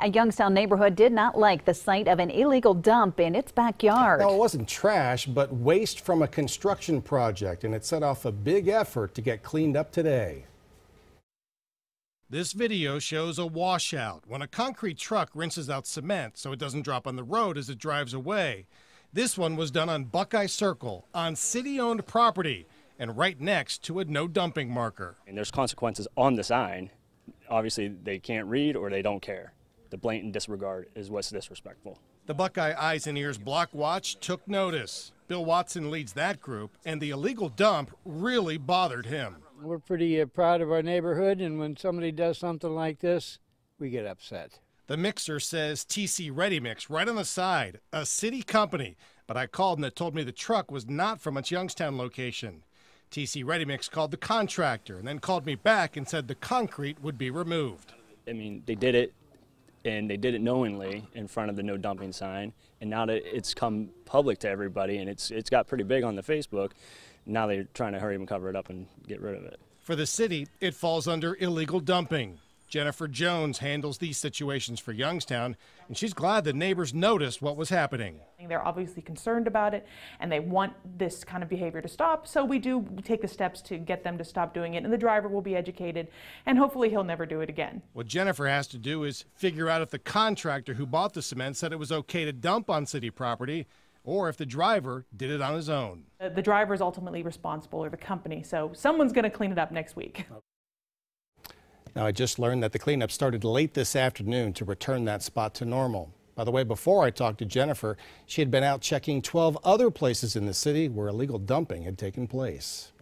A Youngstown neighborhood did not like the sight of an illegal dump in its backyard. Now, it wasn't trash, but waste from a construction project, and it set off a big effort to get cleaned up today. This video shows a washout when a concrete truck rinses out cement so it doesn't drop on the road as it drives away. This one was done on Buckeye Circle on city owned property and right next to a no dumping marker. And there's consequences on the sign. Obviously, they can't read or they don't care. The blatant disregard is what's disrespectful. The Buckeye Eyes and Ears Block Watch took notice. Bill Watson leads that group, and the illegal dump really bothered him. We're pretty uh, proud of our neighborhood, and when somebody does something like this, we get upset. The mixer says TC Ready Mix right on the side, a city company, but I called and they told me the truck was not from its Youngstown location. TC Ready Mix called the contractor and then called me back and said the concrete would be removed. I mean, they did it and they did it knowingly in front of the no dumping sign and now that it's come public to everybody and it's it's got pretty big on the Facebook, now they're trying to hurry and cover it up and get rid of it. For the city, it falls under illegal dumping. Jennifer Jones handles these situations for Youngstown, and she's glad the neighbors noticed what was happening. They're obviously concerned about it and they want this kind of behavior to stop, so we do take the steps to get them to stop doing it, and the driver will be educated, and hopefully he'll never do it again. What Jennifer has to do is figure out if the contractor who bought the cement said it was okay to dump on city property or if the driver did it on his own. The driver is ultimately responsible, or the company, so someone's going to clean it up next week. Now, I just learned that the cleanup started late this afternoon to return that spot to normal. By the way, before I talked to Jennifer, she had been out checking 12 other places in the city where illegal dumping had taken place.